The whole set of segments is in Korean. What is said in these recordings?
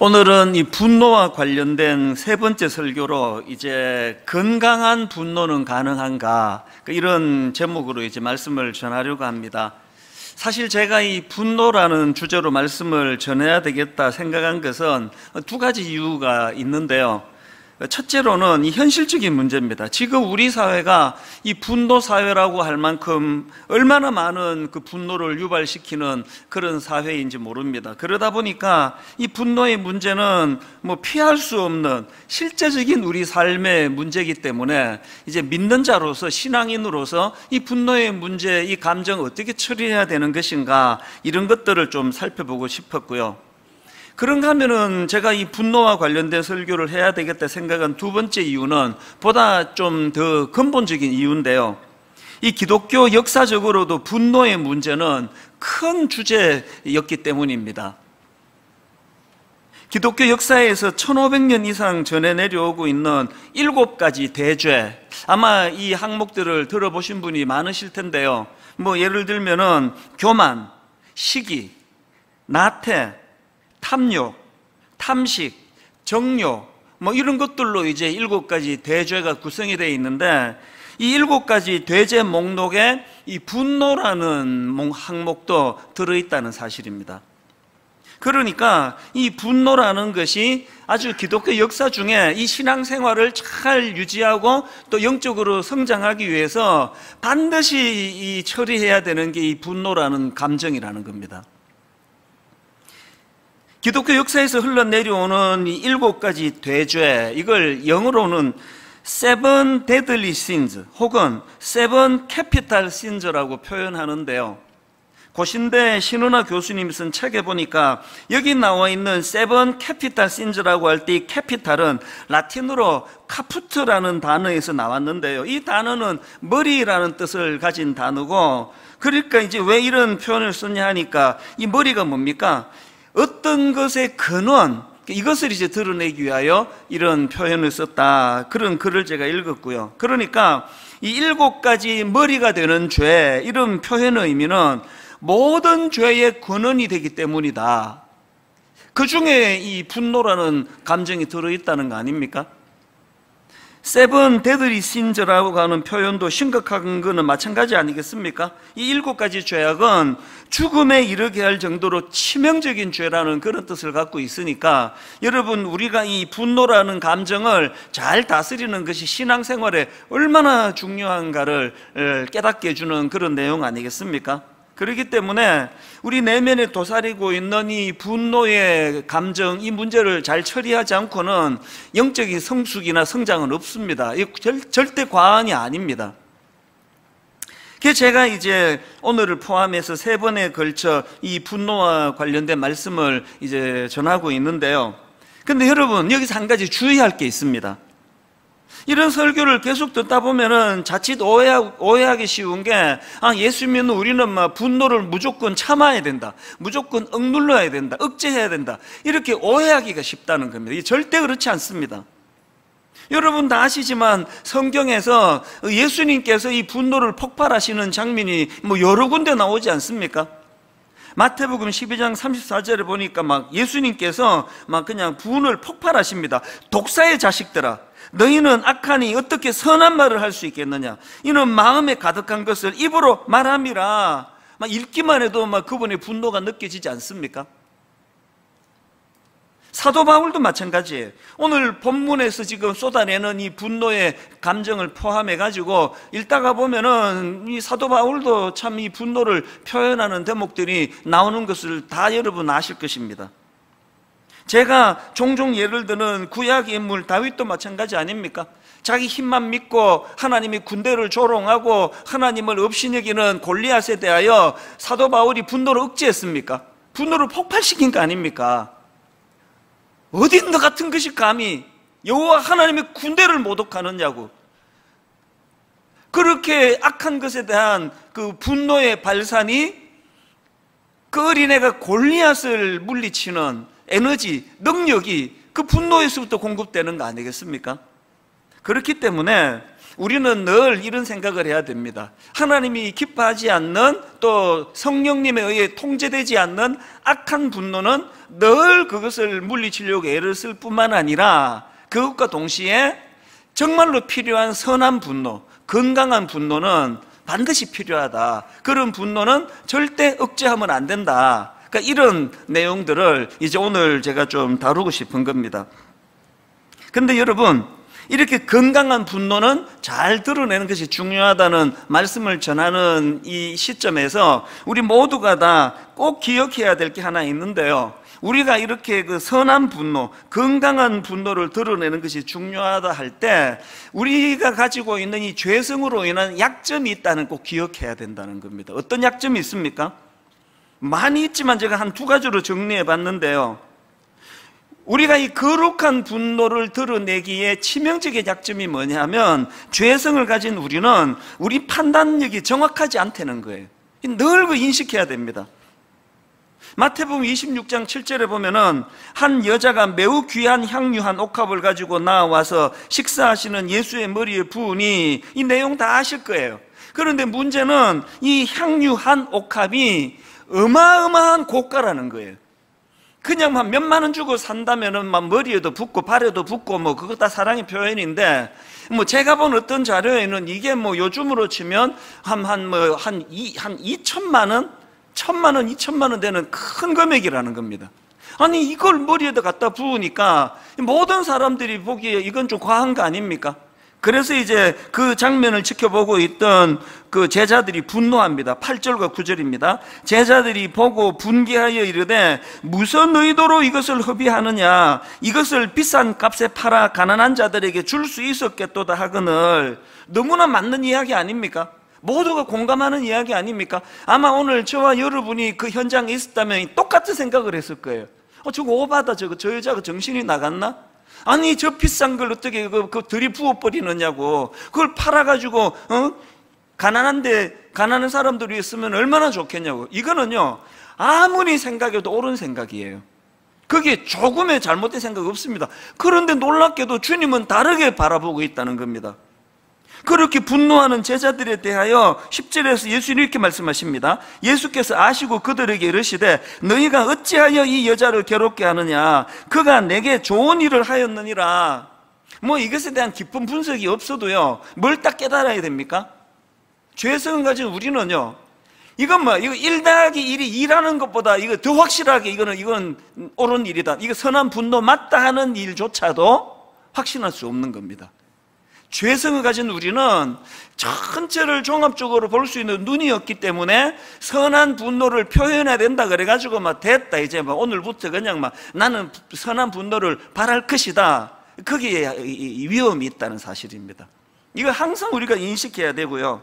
오늘은 이 분노와 관련된 세 번째 설교로 이제 건강한 분노는 가능한가 그 이런 제목으로 이제 말씀을 전하려고 합니다. 사실 제가 이 분노라는 주제로 말씀을 전해야 되겠다 생각한 것은 두 가지 이유가 있는데요. 첫째로는 이 현실적인 문제입니다. 지금 우리 사회가 이 분노 사회라고 할 만큼 얼마나 많은 그 분노를 유발시키는 그런 사회인지 모릅니다. 그러다 보니까 이 분노의 문제는 뭐 피할 수 없는 실제적인 우리 삶의 문제이기 때문에 이제 믿는 자로서 신앙인으로서 이 분노의 문제, 이 감정 어떻게 처리해야 되는 것인가 이런 것들을 좀 살펴보고 싶었고요. 그런가 하면은 제가 이 분노와 관련된 설교를 해야 되겠다 생각한 두 번째 이유는 보다 좀 더 근본적인 이유인데요. 이 기독교 역사적으로도 분노의 문제는 큰 주제였기 때문입니다. 기독교 역사에서 1500년 이상 전에 내려오고 있는 일곱 가지 대죄. 아마 이 항목들을 들어보신 분이 많으실 텐데요. 뭐 예를 들면은 교만, 시기, 나태, 탐욕, 탐식, 정욕, 뭐 이런 것들로 이제 일곱 가지 대죄가 구성이 되어 있는데 이 일곱 가지 대죄 목록에 이 분노라는 항목도 들어있다는 사실입니다. 그러니까 이 분노라는 것이 아주 기독교 역사 중에 이 신앙생활을 잘 유지하고 또 영적으로 성장하기 위해서 반드시 이 처리해야 되는 게 이 분노라는 감정이라는 겁니다. 기독교 역사에서 흘러내려오는 이 일곱 가지 대죄, 이걸 영어로는 seven deadly sins 혹은 seven capital sins라고 표현하는데요. 고신대 신원하 교수님 쓴 책에 보니까 여기 나와 있는 seven capital sins라고 할 때 이 capital은 라틴어로 카푸트라는 단어에서 나왔는데요. 이 단어는 머리라는 뜻을 가진 단어고 그러니까 이제 왜 이런 표현을 썼냐 하니까 이 머리가 뭡니까? 어떤 것의 근원, 이것을 이제 드러내기 위하여 이런 표현을 썼다. 그런 글을 제가 읽었고요. 그러니까 이 일곱 가지 머리가 되는 죄, 이런 표현의 의미는 모든 죄의 근원이 되기 때문이다. 그 중에 이 분노라는 감정이 들어있다는 거 아닙니까? seven deadly sins라고 하는 표현도 심각한 것은 마찬가지 아니겠습니까? 이 일곱 가지 죄악은 죽음에 이르게 할 정도로 치명적인 죄라는 그런 뜻을 갖고 있으니까 여러분 우리가 이 분노라는 감정을 잘 다스리는 것이 신앙생활에 얼마나 중요한가를 깨닫게 해주는 그런 내용 아니겠습니까? 그렇기 때문에 우리 내면에 도사리고 있는 이 분노의 감정, 이 문제를 잘 처리하지 않고는 영적인 성숙이나 성장은 없습니다. 이 절대 과언이 아닙니다. 그 제가 이제 오늘을 포함해서 세 번에 걸쳐 이 분노와 관련된 말씀을 이제 전하고 있는데요. 근데 여러분, 여기서 한 가지 주의할 게 있습니다. 이런 설교를 계속 듣다 보면은 자칫 오해하, 기 쉬운 게, 아, 예수 믿는 우리는 막 분노를 무조건 참아야 된다. 무조건 억눌러야 된다. 억제해야 된다. 이렇게 오해하기가 쉽다는 겁니다. 절대 그렇지 않습니다. 여러분 다 아시지만 성경에서 예수님께서 이 분노를 폭발하시는 장면이 뭐 여러 군데 나오지 않습니까? 마태복음 12장 34절에 보니까 막 예수님께서 막 그냥 분을 폭발하십니다. 독사의 자식들아. 너희는 악하니 어떻게 선한 말을 할 수 있겠느냐? 이는 마음에 가득한 것을 입으로 말함이라. 막 읽기만 해도 막 그분의 분노가 느껴지지 않습니까? 사도 바울도 마찬가지예요. 오늘 본문에서 지금 쏟아내는 이 분노의 감정을 포함해 가지고 읽다가 보면은 이 사도 바울도 참 이 분노를 표현하는 대목들이 나오는 것을 다 여러분 아실 것입니다. 제가 종종 예를 드는 구약 인물 다윗도 마찬가지 아닙니까? 자기 힘만 믿고 하나님이 군대를 조롱하고 하나님을 없이 여기는 골리앗에 대하여 사도 바울이 분노를 억제했습니까? 분노를 폭발시킨 거 아닙니까? 어디 너 같은 것이 감히 여호와 하나님의 군대를 모독하느냐고 그렇게 악한 것에 대한 그 분노의 발산이 그 어린애가 골리앗을 물리치는 에너지, 능력이 그 분노에서부터 공급되는 거 아니겠습니까? 그렇기 때문에 우리는 늘 이런 생각을 해야 됩니다. 하나님이 기뻐하지 않는 또 성령님에 의해 통제되지 않는 악한 분노는 늘 그것을 물리치려고 애를 쓸 뿐만 아니라 그것과 동시에 정말로 필요한 선한 분노, 건강한 분노는 반드시 필요하다. 그런 분노는 절대 억제하면 안 된다. 그러니까 이런 내용들을 이제 오늘 제가 좀 다루고 싶은 겁니다. 근데 여러분, 이렇게 건강한 분노는 잘 드러내는 것이 중요하다는 말씀을 전하는 이 시점에서 우리 모두가 다 꼭 기억해야 될 게 하나 있는데요. 우리가 이렇게 그 선한 분노, 건강한 분노를 드러내는 것이 중요하다 할 때 우리가 가지고 있는 이 죄성으로 인한 약점이 있다는 꼭 기억해야 된다는 겁니다. 어떤 약점이 있습니까? 많이 있지만 제가 한 두 가지로 정리해 봤는데요. 우리가 이 거룩한 분노를 드러내기에 치명적인 약점이 뭐냐면 죄성을 가진 우리는 우리 판단력이 정확하지 않다는 거예요. 늘 그 인식해야 됩니다. 마태복음 26장 7절에 보면은 한 여자가 매우 귀한 향유 한 옥합을 가지고 나와서 식사하시는 예수의 머리에 부으니 이 내용 다 아실 거예요. 그런데 문제는 이 향유 한 옥합이 어마어마한 고가라는 거예요. 그냥 막 몇만 원 주고 산다면은 막 머리에도 붙고 발에도 붙고 뭐 그거 다 사랑의 표현인데 뭐 제가 본 어떤 자료에는 이게 뭐 요즘으로 치면 한 한 뭐한 이한 2천만 원, 천만 원, 2천만 원 되는 큰 금액이라는 겁니다. 아니 이걸 머리에다 갖다 부으니까 모든 사람들이 보기에 이건 좀 과한 거 아닙니까? 그래서 이제 그 장면을 지켜보고 있던 그 제자들이 분노합니다. 8절과 9절입니다. 제자들이 보고 분개하여 이르되 무슨 의도로 이것을 허비하느냐 이것을 비싼 값에 팔아 가난한 자들에게 줄 수 있었겠도다 하거늘 너무나 맞는 이야기 아닙니까? 모두가 공감하는 이야기 아닙니까? 아마 오늘 저와 여러분이 그 현장에 있었다면 똑같은 생각을 했을 거예요. 어, 저거 오바다, 저거, 저 여자가 정신이 나갔나? 아니 저 비싼 걸 어떻게 그, 그 들이부어 버리느냐고. 그걸 팔아가지고 어? 가난한데 가난한 사람들이 있으면 얼마나 좋겠냐고. 이거는요 아무리 생각해도 옳은 생각이에요. 그게 조금의 잘못된 생각 없습니다. 그런데 놀랍게도 주님은 다르게 바라보고 있다는 겁니다 그렇게 분노하는 제자들에 대하여 10절에서 예수님이 이렇게 말씀하십니다. 예수께서 아시고 그들에게 이르시되 너희가 어찌하여 이 여자를 괴롭게 하느냐 그가 내게 좋은 일을 하였느니라 뭐 이것에 대한 깊은 분석이 없어도요 뭘 딱 깨달아야 됩니까? 죄성을 가진 우리는요 이건 뭐 이거 1 더하기 1이 2라는 것보다 이거 더 확실하게 이거는 이건 옳은 일이다 이거 선한 분노 맞다 하는 일조차도 확신할 수 없는 겁니다 죄성을 가진 우리는 전체를 종합적으로 볼 수 있는 눈이 없기 때문에 선한 분노를 표현해야 된다 그래가지고 막 됐다. 이제 막 오늘부터 그냥 막 나는 선한 분노를 바랄 것이다. 거기에 위험이 있다는 사실입니다. 이거 항상 우리가 인식해야 되고요.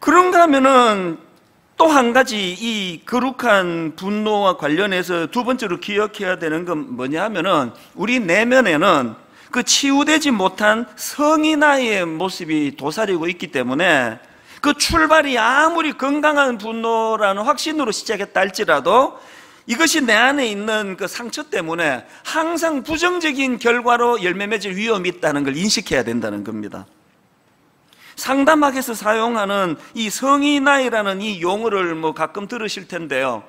그런가 하면은 또 한 가지 이 거룩한 분노와 관련해서 두 번째로 기억해야 되는 건 뭐냐 하면은 우리 내면에는 그 치유되지 못한 성인아이의 모습이 도사리고 있기 때문에 그 출발이 아무리 건강한 분노라는 확신으로 시작했다 할지라도 이것이 내 안에 있는 그 상처 때문에 항상 부정적인 결과로 열매 맺을 위험이 있다는 걸 인식해야 된다는 겁니다. 상담학에서 사용하는 이 성인아이라는 이 용어를 뭐 가끔 들으실 텐데요.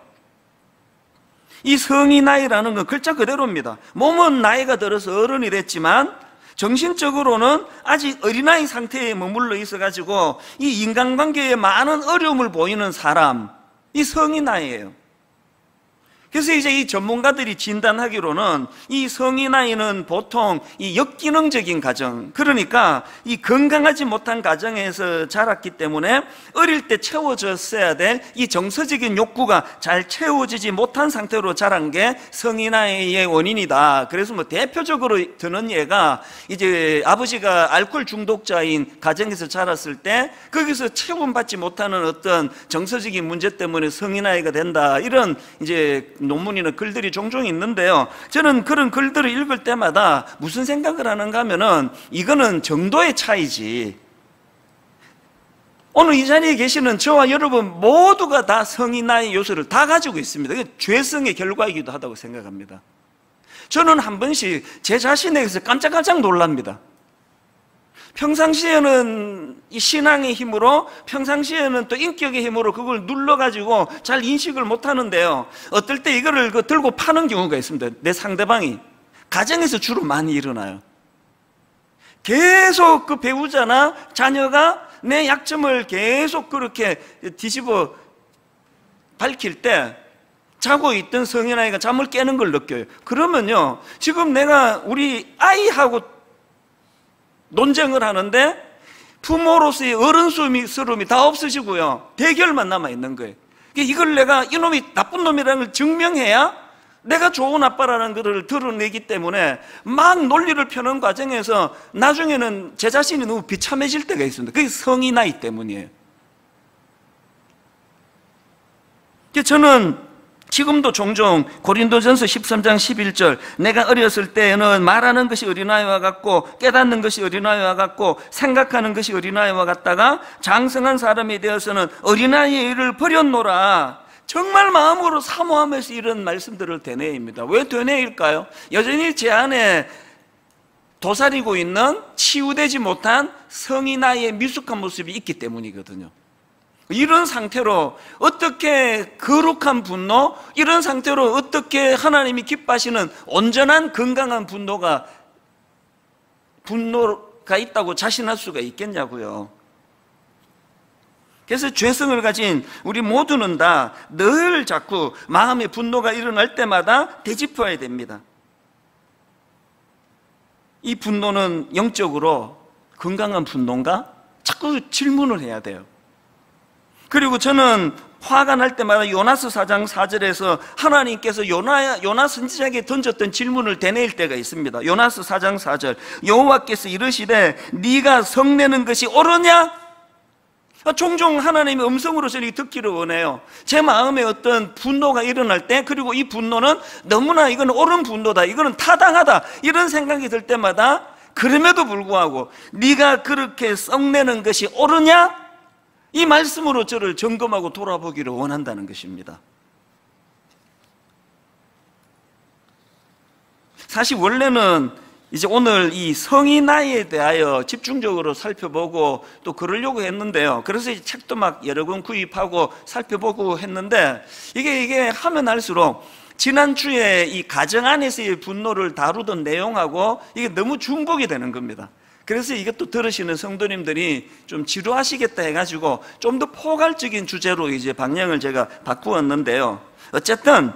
이 성인아이라는 건 글자 그대로입니다. 몸은 나이가 들어서 어른이 됐지만 정신적으로는 아직 어린아이 상태에 머물러 있어가지고 이 인간관계에 많은 어려움을 보이는 사람, 이 성인아이예요. 그래서 이제 이 전문가들이 진단하기로는 이 성인 아이는 보통 이 역기능적인 가정, 그러니까 이 건강하지 못한 가정에서 자랐기 때문에 어릴 때 채워졌어야 될 이 정서적인 욕구가 잘 채워지지 못한 상태로 자란 게 성인 아이의 원인이다. 그래서 뭐 대표적으로 드는 예가 이제 아버지가 알코올 중독자인 가정에서 자랐을 때 거기서 체험받지 못하는 어떤 정서적인 문제 때문에 성인 아이가 된다. 이런 이제 논문이나 글들이 종종 있는데요. 저는 그런 글들을 읽을 때마다 무슨 생각을 하는가 하면은 이거는 정도의 차이지. 오늘 이 자리에 계시는 저와 여러분 모두가 다 성이 나의 요소를 다 가지고 있습니다. 죄성의 결과이기도 하다고 생각합니다. 저는 한 번씩 제 자신에 서 깜짝깜짝 놀랍니다. 평상시에는 이 신앙의 힘으로 평상시에는 또 인격의 힘으로 그걸 눌러가지고 잘 인식을 못 하는데요. 어떨 때 이거를 그 들고 파는 경우가 있습니다. 내 상대방이. 가정에서 주로 많이 일어나요. 계속 그 배우자나 자녀가 내 약점을 계속 그렇게 뒤집어 밝힐 때 자고 있던 성인아이가 잠을 깨는 걸 느껴요. 그러면요, 지금 내가 우리 아이하고 논쟁을 하는데 부모로서의 어른스러움이 다 없으시고요. 대결만 남아 있는 거예요. 이걸 내가 이놈이 나쁜 놈이라는 걸 증명해야 내가 좋은 아빠라는 것을 드러내기 때문에 막 논리를 펴는 과정에서 나중에는 제 자신이 너무 비참해질 때가 있습니다. 그게 성이 나이 때문이에요. 저는 지금도 종종 고린도전서 13장 11절 내가 어렸을 때에는 말하는 것이 어린아이와 같고 깨닫는 것이 어린아이와 같고 생각하는 것이 어린아이와 같다가 장성한 사람이 되어서는 어린아이의 일을 버렸노라. 정말 마음으로 사모하면서 이런 말씀들을 되뇌입니다. 왜 되뇌일까요? 여전히 제 안에 도사리고 있는 치유되지 못한 성이 나의 미숙한 모습이 있기 때문이거든요 이런 상태로 어떻게 거룩한 분노, 이런 상태로 어떻게 하나님이 기뻐하시는 온전한 건강한 분노가 분노가 있다고 자신할 수가 있겠냐고요. 그래서 죄성을 가진 우리 모두는 다 늘 자꾸 마음의 분노가 일어날 때마다 되짚어야 됩니다. 이 분노는 영적으로 건강한 분노인가? 자꾸 질문을 해야 돼요. 그리고 저는 화가 날 때마다 요나스 4장 4절에서 하나님께서 요나, 요나 선지자에게 던졌던 질문을 되뇌일 때가 있습니다. 요나스 4장 4절 여호와께서 이르시되 네가 성내는 것이 옳으냐? 종종 하나님의 음성으로 저는 듣기를 원해요. 제 마음에 어떤 분노가 일어날 때, 그리고 이 분노는 너무나 이건 옳은 분노다, 이거는 타당하다, 이런 생각이 들 때마다 그럼에도 불구하고 네가 그렇게 썩내는 것이 옳으냐? 이 말씀으로 저를 점검하고 돌아보기를 원한다는 것입니다. 사실 원래는 이제 오늘 이 성이 나이에 대하여 집중적으로 살펴보고 또 그러려고 했는데요. 그래서 이 책도 막 여러 권 구입하고 살펴보고 했는데 이게 이게 하면 할수록 지난주에 이 가정 안에서의 분노를 다루던 내용하고 이게 너무 중복이 되는 겁니다. 그래서 이것도 들으시는 성도님들이 좀 지루하시겠다 해가지고 좀 더 포괄적인 주제로 이제 방향을 제가 바꾸었는데요. 어쨌든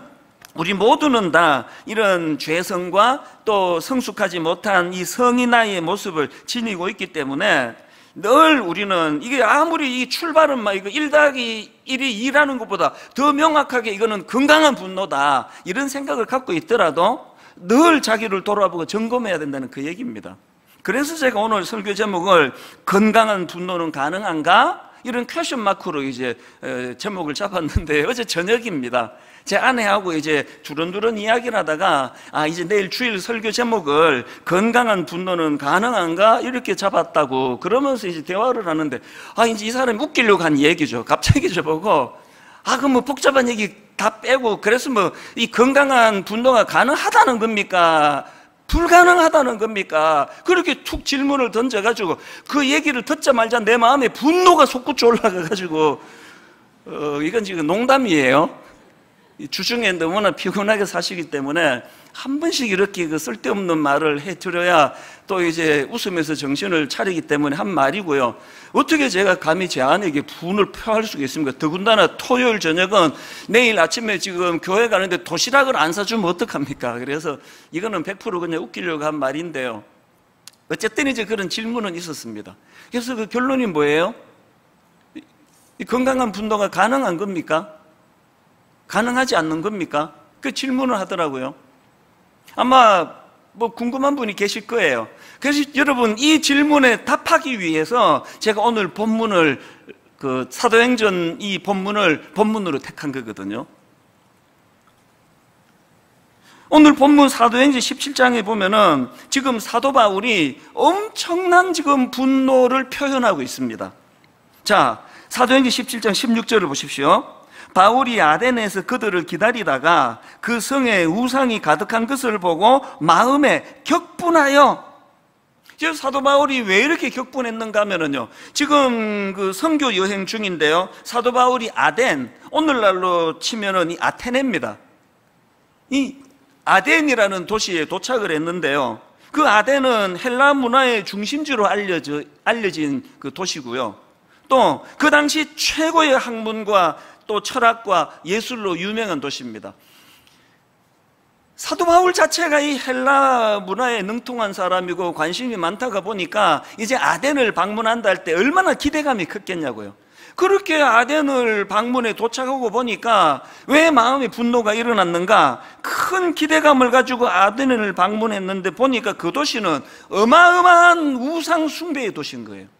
우리 모두는 다 이런 죄성과 또 성숙하지 못한 이 성이 나의 모습을 지니고 있기 때문에 늘 우리는 이게 아무리 이 출발은 막 이거 1 더하기 1이 2라는 것보다 더 명확하게 이거는 건강한 분노다 이런 생각을 갖고 있더라도 늘 자기를 돌아보고 점검해야 된다는 그 얘기입니다. 그래서 제가 오늘 설교 제목을 건강한 분노는 가능한가? 이런 question mark로 이제 제목을 잡았는데 어제 저녁입니다. 제 아내하고 이제 두런두런 이야기를 하다가 아 이제 내일 주일 설교 제목을 건강한 분노는 가능한가 이렇게 잡았다고 그러면서 이제 대화를 하는데 아 이제 이 사람이 웃기려고 한 얘기죠. 갑자기 저보고 아 그럼 뭐 복잡한 얘기 다 빼고 그래서 뭐 이 건강한 분노가 가능하다는 겁니까? 불가능하다는 겁니까? 그렇게 툭 질문을 던져가지고 그 얘기를 듣자 말자 내 마음에 분노가 솟구쳐 올라가가지고 어, 이건 지금 농담이에요. 주중에 너무나 피곤하게 사시기 때문에 한 번씩 이렇게 그 쓸데없는 말을 해드려야 또 이제 웃으면서 정신을 차리기 때문에 한 말이고요. 어떻게 제가 감히 제 아내에게 분을 표할 수가 있습니까? 더군다나 토요일 저녁은 내일 아침에 지금 교회 가는데 도시락을 안 사주면 어떡합니까? 그래서 이거는 100% 그냥 웃기려고 한 말인데요. 어쨌든 이제 그런 질문은 있었습니다. 그래서 그 결론이 뭐예요? 건강한 분노가 가능한 겁니까? 가능하지 않는 겁니까? 그 질문을 하더라고요. 아마 뭐 궁금한 분이 계실 거예요. 그래서 여러분 이 질문에 답하기 위해서 제가 오늘 본문을 그 사도행전 이 본문을 본문으로 택한 거거든요. 오늘 본문 사도행전 17장에 보면은 지금 사도 바울이 엄청난 지금 분노를 표현하고 있습니다. 자, 사도행전 17장 16절을 보십시오. 바울이 아덴에서 그들을 기다리다가 그 성에 우상이 가득한 것을 보고 마음에 격분하여 지금 사도 바울이 왜 이렇게 격분했는가 하면은요. 지금 그 선교 여행 중인데요. 사도 바울이 아덴, 오늘날로 치면은 이 아테네입니다. 이 아덴이라는 도시에 도착을 했는데요. 그 아덴은 헬라 문화의 중심지로 알려져, 알려진 그 도시고요. 또 그 당시 최고의 학문과 또 철학과 예술로 유명한 도시입니다. 사도 바울 자체가 이 헬라 문화에 능통한 사람이고 관심이 많다가 보니까 이제 아덴을 방문한다 할 때 얼마나 기대감이 컸겠냐고요. 그렇게 아덴을 방문해 도착하고 보니까 왜 마음의 분노가 일어났는가? 큰 기대감을 가지고 아덴을 방문했는데 보니까 그 도시는 어마어마한 우상 숭배의 도시인 거예요.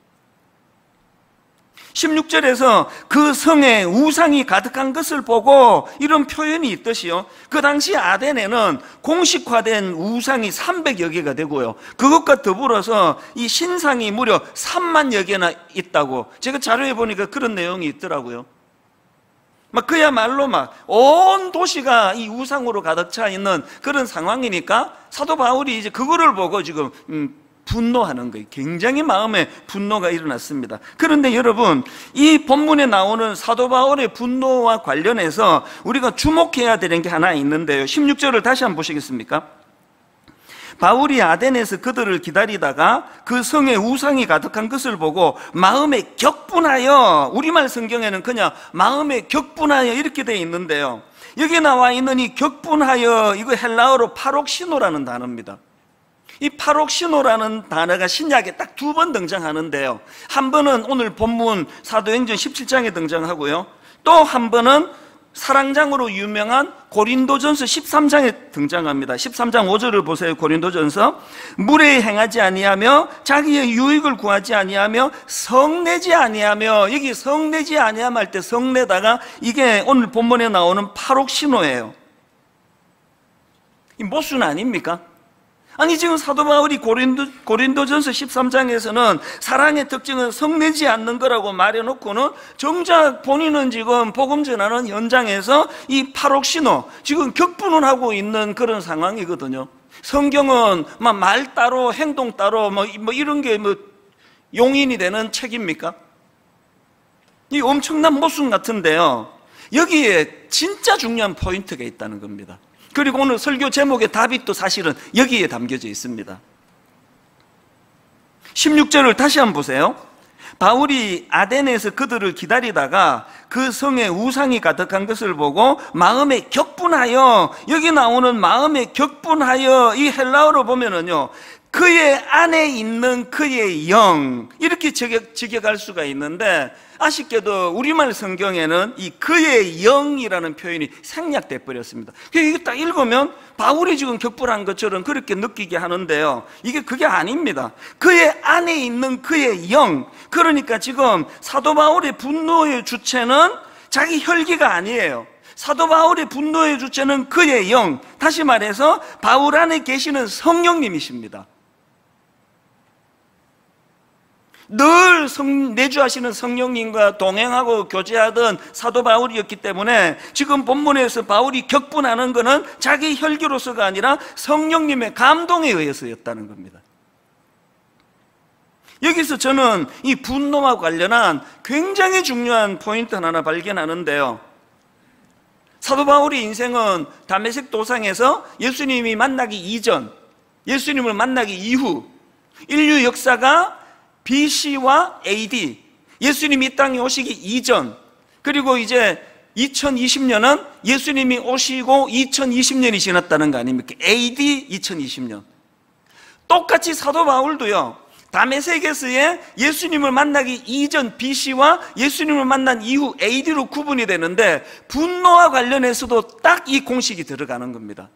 16절에서 그 성에 우상이 가득한 것을 보고 이런 표현이 있듯이요. 그 당시 아덴에는 공식화된 우상이 300여 개가 되고요. 그것과 더불어서 이 신상이 무려 3만여 개나 있다고 제가 자료에 보니까 그런 내용이 있더라고요. 막 그야말로 막 온 도시가 이 우상으로 가득 차 있는 그런 상황이니까 사도 바울이 이제 그거를 보고 지금 음, 분노하는 거예요. 굉장히 마음에 분노가 일어났습니다. 그런데 여러분, 이 본문에 나오는 사도 바울의 분노와 관련해서 우리가 주목해야 되는 게 하나 있는데요. 16절을 다시 한번 보시겠습니까? 바울이 아덴에서 그들을 기다리다가 그 성에 우상이 가득한 것을 보고 마음에 격분하여 우리말 성경에는 그냥 마음에 격분하여 이렇게 되어 있는데요. 여기 나와 있는 이 격분하여 이거 헬라어로 파록시노라는 단어입니다. 이 파록시노라는 단어가 신약에 딱 두 번 등장하는데요. 한 번은 오늘 본문 사도행전 17장에 등장하고요. 또 한 번은 사랑장으로 유명한 고린도전서 13장에 등장합니다. 13장 5절을 보세요. 고린도전서 물에 행하지 아니하며 자기의 유익을 구하지 아니하며 성내지 아니하며 여기 성내지 아니하며 할때 성내다가 이게 오늘 본문에 나오는 파록신호예요. 이 모순 아닙니까? 아니 지금 사도 바울이 고린도, 고린도전서 13장에서는 사랑의 특징은 성내지 않는 거라고 말해놓고는 정작 본인은 지금 복음 전하는 현장에서 이 파록신호 지금 격분을 하고 있는 그런 상황이거든요. 성경은 말 따로 행동 따로 뭐, 뭐 이런 게 뭐 용인이 되는 책입니까? 이 엄청난 모순 같은데요. 여기에 진짜 중요한 포인트가 있다는 겁니다. 그리고 오늘 설교 제목의 답이 또 사실은 여기에 담겨져 있습니다. 16절을 다시 한번 보세요. 바울이 아덴에서 그들을 기다리다가 그 성에 우상이 가득한 것을 보고 마음에 격분하여 여기 나오는 마음에 격분하여 이 헬라어로 보면은요 그의 안에 있는 그의 영 이렇게 직역, 직역할 수가 있는데 아쉽게도 우리말 성경에는 이 그의 영이라는 표현이 생략돼 버렸습니다. 이게 딱 읽으면 바울이 지금 격분한 것처럼 그렇게 느끼게 하는데요. 이게 그게 아닙니다. 그의 안에 있는 그의 영. 그러니까 지금 사도 바울의 분노의 주체는 자기 혈기가 아니에요. 사도 바울의 분노의 주체는 그의 영. 다시 말해서 바울 안에 계시는 성령님이십니다. 늘 성, 내주하시는 성령님과 동행하고 교제하던 사도 바울이었기 때문에 지금 본문에서 바울이 격분하는 것은 자기 혈기로서가 아니라 성령님의 감동에 의해서였다는 겁니다. 여기서 저는 이 분노와 관련한 굉장히 중요한 포인트 하나 발견하는데요. 사도 바울의 인생은 담메색 도상에서 예수님이 만나기 이전, 예수님을 만나기 이후 인류 역사가 BC와 AD 예수님이 이 땅에 오시기 이전 그리고 이제 2020년은 예수님이 오시고 2020년이 지났다는 거 아닙니까? AD 2020년. 똑같이 사도 바울도요 담에색에서의 예수님을 만나기 이전 BC와 예수님을 만난 이후 AD로 구분이 되는데 분노와 관련해서도 딱 이 공식이 들어가는 겁니다.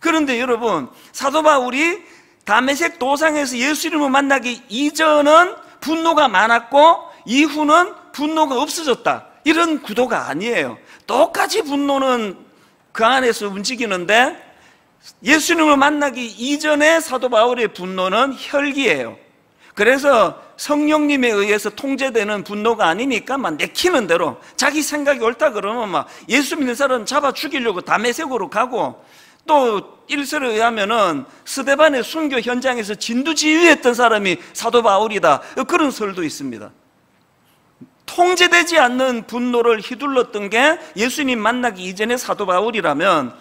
그런데 여러분 사도 바울이 담메색 도상에서 예수님을 만나기 이전은 분노가 많았고 이후는 분노가 없어졌다. 이런 구도가 아니에요. 똑같이 분노는 그 안에서 움직이는데 예수님을 만나기 이전에 사도 바울의 분노는 혈기예요. 그래서 성령님에 의해서 통제되는 분노가 아니니까 막 내키는 대로 자기 생각이 옳다 그러면 막 예수 믿는 사람 잡아 죽이려고 담에색으로 가고 또 일설에 의하면은 스데반의 순교 현장에서 진두지휘했던 사람이 사도 바울이다 그런 설도 있습니다. 통제되지 않는 분노를 휘둘렀던 게 예수님 만나기 이전의 사도 바울이라면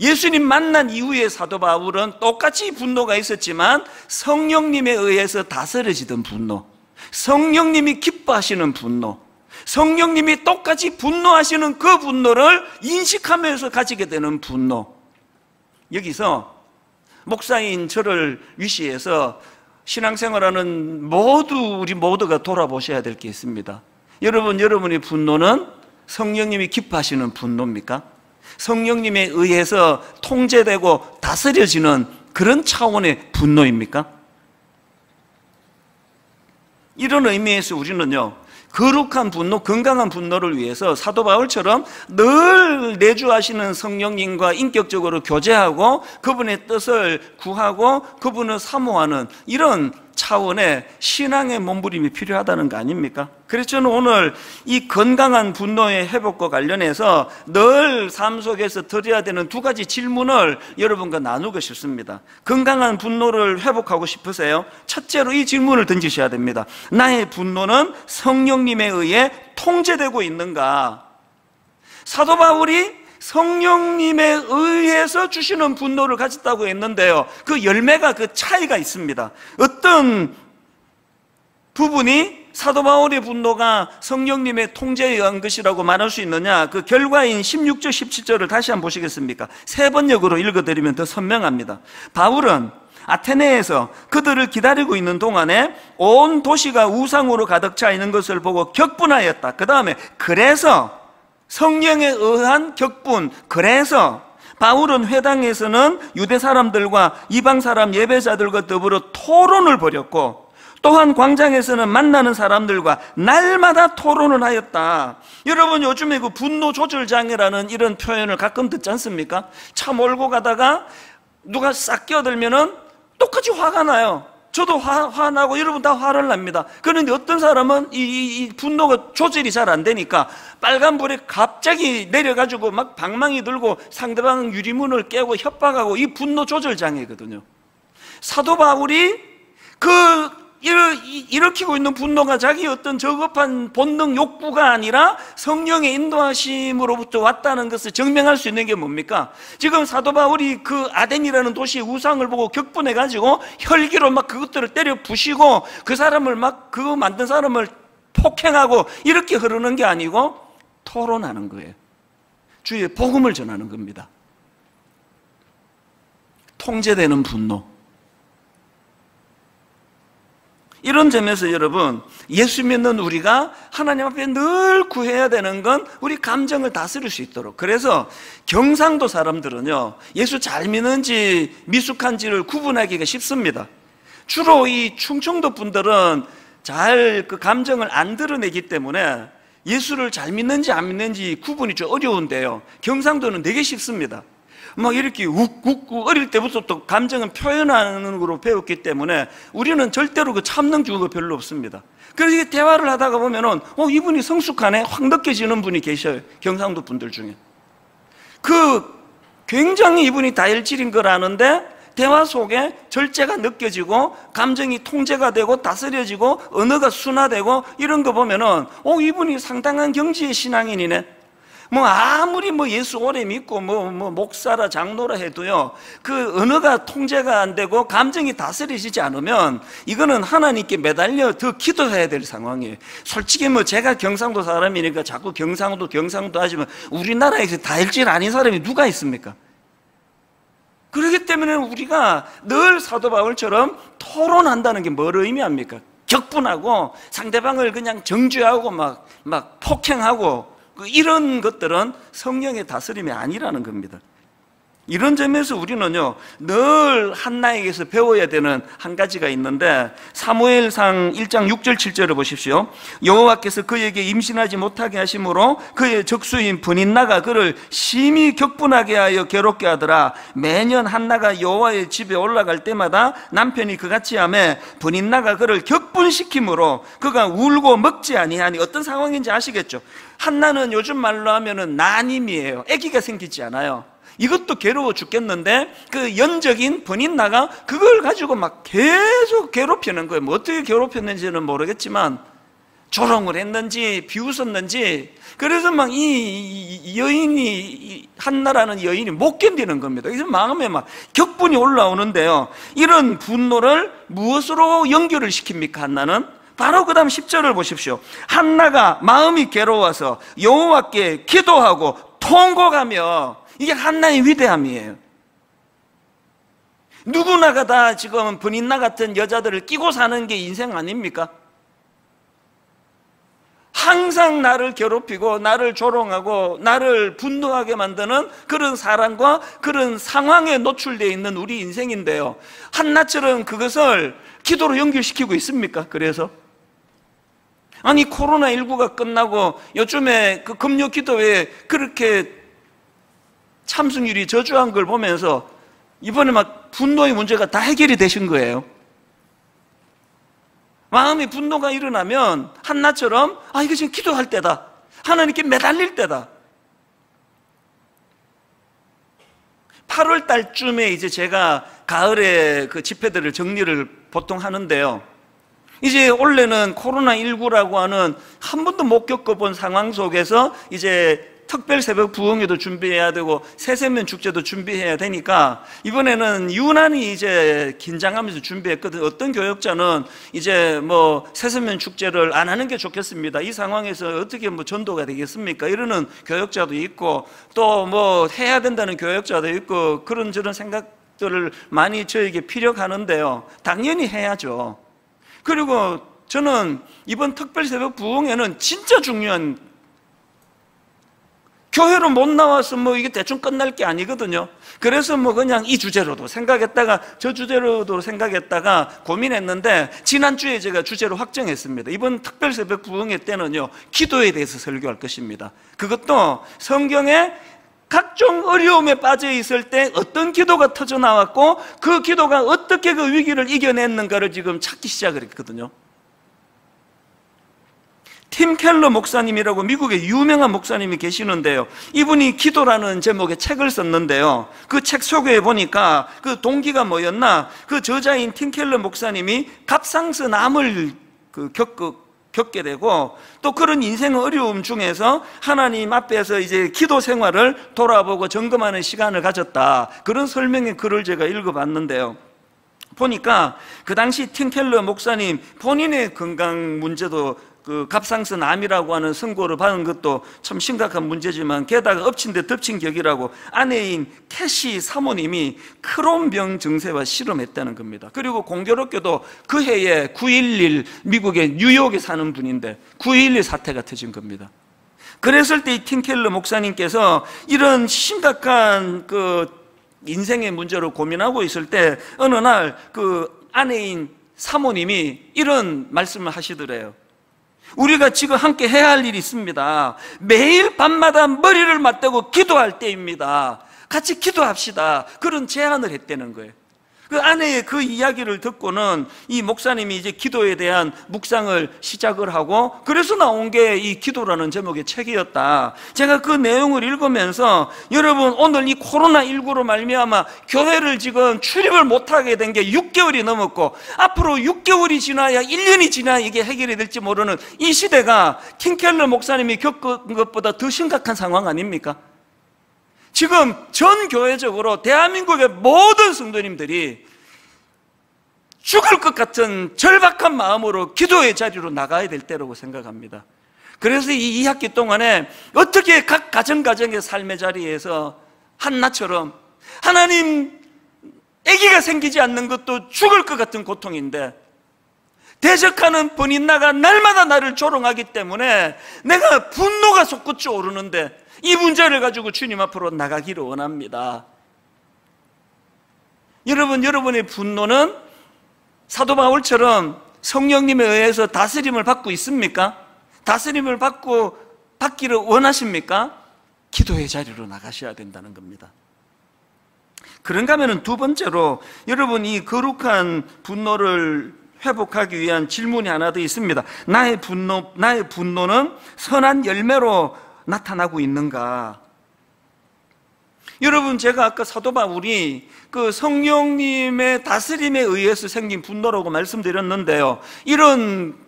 예수님 만난 이후의 사도 바울은 똑같이 분노가 있었지만 성령님에 의해서 다스려지던 분노, 성령님이 기뻐하시는 분노, 성령님이 똑같이 분노하시는 그 분노를 인식하면서 가지게 되는 분노. 여기서 목사인 저를 위시해서 신앙생활하는 모두 우리 모두가 돌아보셔야 될 게 있습니다. 여러분, 여러분의 분노는 성령님이 기뻐하시는 분노입니까? 성령님에 의해서 통제되고 다스려지는 그런 차원의 분노입니까? 이런 의미에서 우리는요, 거룩한 분노, 건강한 분노를 위해서 사도 바울처럼 늘 내주하시는 성령님과 인격적으로 교제하고 그분의 뜻을 구하고 그분을 사모하는 이런 차원의 신앙의 몸부림이 필요하다는 거 아닙니까? 그래서 저는 오늘 이 건강한 분노의 회복과 관련해서 늘 삶 속에서 드려야 되는 두 가지 질문을 여러분과 나누고 싶습니다. 건강한 분노를 회복하고 싶으세요? 첫째로 이 질문을 던지셔야 됩니다. 나의 분노는 성령님에 의해 통제되고 있는가? 사도 바울이 성령님에 의해서 주시는 분노를 가졌다고 했는데요. 그 열매가 그 차이가 있습니다. 어떤 부분이 사도 바울의 분노가 성령님의 통제에 의한 것이라고 말할 수 있느냐? 그 결과인 16절, 17절을 다시 한번 보시겠습니까? 세 번역으로 읽어드리면 더 선명합니다. 바울은 아테네에서 그들을 기다리고 있는 동안에 온 도시가 우상으로 가득 차 있는 것을 보고 격분하였다. 그 다음에 그래서 성령에 의한 격분. 그래서 바울은 회당에서는 유대 사람들과 이방 사람 예배자들과 더불어 토론을 벌였고 또한 광장에서는 만나는 사람들과 날마다 토론을 하였다. 여러분 요즘에 그 분노 조절 장애라는 이런 표현을 가끔 듣지 않습니까? 차 몰고 가다가 누가 싹 끼어들면은 똑같이 화가 나요. 저도 화, 화나고 여러분 다 화를 납니다. 그런데 어떤 사람은 이, 이, 이 분노가 조절이 잘 안 되니까 빨간불에 갑자기 내려가지고 막 방망이 들고 상대방 유리문을 깨고 협박하고 이 분노 조절 장애거든요. 사도 바울이 그 일으키고 있는 분노가 자기 어떤 저급한 본능 욕구가 아니라 성령의 인도하심으로부터 왔다는 것을 증명할 수 있는 게 뭡니까? 지금 사도 바울이 그 아덴이라는 도시의 우상을 보고 격분해 가지고 혈기로 막 그것들을 때려 부시고 그 사람을 막 그 만든 사람을 폭행하고 이렇게 흐르는 게 아니고 토론하는 거예요. 주의 복음을 전하는 겁니다. 통제되는 분노. 이런 점에서 여러분, 예수 믿는 우리가 하나님 앞에 늘 구해야 되는 건 우리 감정을 다스릴 수 있도록. 그래서 경상도 사람들은요, 예수 잘 믿는지 미숙한지를 구분하기가 쉽습니다. 주로 이 충청도 분들은 잘 그 감정을 안 드러내기 때문에 예수를 잘 믿는지 안 믿는지 구분이 좀 어려운데요. 경상도는 되게 쉽습니다. 막 이렇게 웃고 어릴 때부터 또 감정은 표현하는 거로 배웠기 때문에 우리는 절대로 그 참는 경우가 별로 없습니다. 그래서 대화를 하다가 보면은 어 이분이 성숙하네 확 느껴지는 분이 계셔요. 경상도 분들 중에. 그 굉장히 이분이 다혈질인 걸 아는데 대화 속에 절제가 느껴지고 감정이 통제가 되고 다스려지고 언어가 순화되고 이런 거 보면은 어 이분이 상당한 경지의 신앙인이네. 뭐 아무리 뭐 예수 오래 믿고 뭐, 뭐 목사라 장로라 해도요 그 언어가 통제가 안 되고 감정이 다스려지지 않으면 이거는 하나님께 매달려 더 기도해야 될 상황이에요 솔직히 뭐 제가 경상도 사람이니까 자꾸 경상도 경상도 하지만 우리나라에서 다일질 아닌 사람이 누가 있습니까? 그렇기 때문에 우리가 늘 사도 바울처럼 토론한다는 게 뭘 의미합니까? 격분하고 상대방을 그냥 정죄하고 막, 막 폭행하고 그 이런 것들은 성령의 다스림이 아니라는 겁니다. 이런 점에서 우리는요, 늘 한나에게서 배워야 되는 한 가지가 있는데, 사무엘상 1장 6절 7절을 보십시오. 여호와께서 그에게 임신하지 못하게 하심으로 그의 적수인 분인나가 그를 심히 격분하게 하여 괴롭게 하더라. 매년 한나가 여호와의 집에 올라갈 때마다 남편이 그같이 하매 분인나가 그를 격분시킴으로 그가 울고 먹지 아니하니 어떤 상황인지 아시겠죠? 한나는 요즘 말로 하면은 난임이에요. 아기가 생기지 않아요. 이것도 괴로워 죽겠는데 그 연적인 번인나가 그걸 가지고 막 계속 괴롭히는 거예요. 뭐 어떻게 괴롭혔는지는 모르겠지만 조롱을 했는지 비웃었는지 그래서 막 이 여인이 한나라는 여인이 못 견디는 겁니다. 그래서 마음에 막 격분이 올라오는데요. 이런 분노를 무엇으로 연결을 시킵니까? 한나는 바로 그 다음 10절을 보십시오. 한나가 마음이 괴로워서 여호와께 기도하고 통곡하며 이게 한나의 위대함이에요. 누구나가 다 지금 분인나 같은 여자들을 끼고 사는 게 인생 아닙니까? 항상 나를 괴롭히고 나를 조롱하고 나를 분노하게 만드는 그런 사람과 그런 상황에 노출되어 있는 우리 인생인데요. 한나처럼 그것을 기도로 연결시키고 있습니까? 그래서 아니 코로나19가 끝나고 요즘에 그 금요 기도에 그렇게 참승률이 저조한 걸 보면서 이번에 막 분노의 문제가 다 해결이 되신 거예요. 마음의 분노가 일어나면 한나처럼 아 이거 지금 기도할 때다. 하나님께 매달릴 때다. 8월 달쯤에 이제 제가 가을에 그 집회들을 정리를 보통 하는데요. 이제 올해는 코로나19라고 하는 한 번도 못 겪어본 상황 속에서 이제 특별 새벽 부흥회도 준비해야 되고 새세면 축제도 준비해야 되니까 이번에는 유난히 이제 긴장하면서 준비했거든. 어떤 교역자는 이제 뭐 새세면 축제를 안 하는 게 좋겠습니다. 이 상황에서 어떻게 뭐 전도가 되겠습니까? 이러는 교역자도 있고 또 뭐 해야 된다는 교역자도 있고 그런 저런 생각들을 많이 저에게 피력하는데요. 당연히 해야죠. 그리고 저는 이번 특별 새벽 부흥회는 진짜 중요한 교회로 못 나와서 뭐 이게 대충 끝날 게 아니거든요. 그래서 뭐 그냥 이 주제로도 생각했다가 저 주제로도 생각했다가 고민했는데 지난주에 제가 주제로 확정했습니다. 이번 특별 새벽 부흥회 때는요. 기도에 대해서 설교할 것입니다. 그것도 성경에 각종 어려움에 빠져 있을 때 어떤 기도가 터져 나왔고 그 기도가 어떻게 그 위기를 이겨냈는가를 지금 찾기 시작을 했거든요. 팀 켈러 목사님이라고 미국의 유명한 목사님이 계시는데요. 이분이 기도라는 제목의 책을 썼는데요. 그 책 소개해 보니까 그 동기가 뭐였나? 그 저자인 팀 켈러 목사님이 갑상스 암을 그 겪, 겪게 되고 또 그런 인생 어려움 중에서 하나님 앞에서 이제 기도 생활을 돌아보고 점검하는 시간을 가졌다. 그런 설명의 글을 제가 읽어봤는데요. 보니까 그 당시 팀켈러 목사님 본인의 건강 문제도 그 갑상선 암이라고 하는 선고를 받은 것도 참 심각한 문제지만 게다가 엎친 데 덮친 격이라고 아내인 캐시 사모님이 크론병 증세와 씨름했다는 겁니다. 그리고 공교롭게도 그 해에 9.11 미국의 뉴욕에 사는 분인데 9.11 사태가 터진 겁니다. 그랬을 때 이 팀켈러 목사님께서 이런 심각한 그 인생의 문제로 고민하고 있을 때 어느 날 그 아내인 사모님이 이런 말씀을 하시더래요. 우리가 지금 함께 해야 할 일이 있습니다. 매일 밤마다 머리를 맞대고 기도할 때입니다. 같이 기도합시다. 그런 제안을 했다는 거예요. 그 아내의 그 이야기를 듣고는 이 목사님이 이제 기도에 대한 묵상을 시작을 하고 그래서 나온 게 이 기도라는 제목의 책이었다. 제가 그 내용을 읽으면서 여러분 오늘 이 코로나19로 말미암아 교회를 지금 출입을 못하게 된 게 6개월이 넘었고 앞으로 6개월이 지나야 1년이 지나야 이게 해결이 될지 모르는 이 시대가 킹켈러 목사님이 겪은 것보다 더 심각한 상황 아닙니까? 지금 전 교회적으로 대한민국의 모든 성도님들이 죽을 것 같은 절박한 마음으로 기도의 자리로 나가야 될 때라고 생각합니다. 그래서 이 2학기 동안에 어떻게 각 가정 가정의 삶의 자리에서 한나처럼 하나님 아기가 생기지 않는 것도 죽을 것 같은 고통인데 대적하는 번인나가 날마다 나를 조롱하기 때문에 내가 분노가 솟구쳐 오르는데 이 문제를 가지고 주님 앞으로 나가기를 원합니다. 여러분, 여러분의 분노는 사도 바울처럼 성령님에 의해서 다스림을 받고 있습니까? 다스림을 받고 받기를 원하십니까? 기도의 자리로 나가셔야 된다는 겁니다. 그런가 하면 두 번째로 여러분 이 거룩한 분노를 회복하기 위한 질문이 하나 더 있습니다. 나의 분노, 나의 분노는 선한 열매로 나타나고 있는가? 여러분, 제가 아까 사도 바울이 그 성령님의 다스림에 의해서 생긴 분노라고 말씀드렸는데요. 이런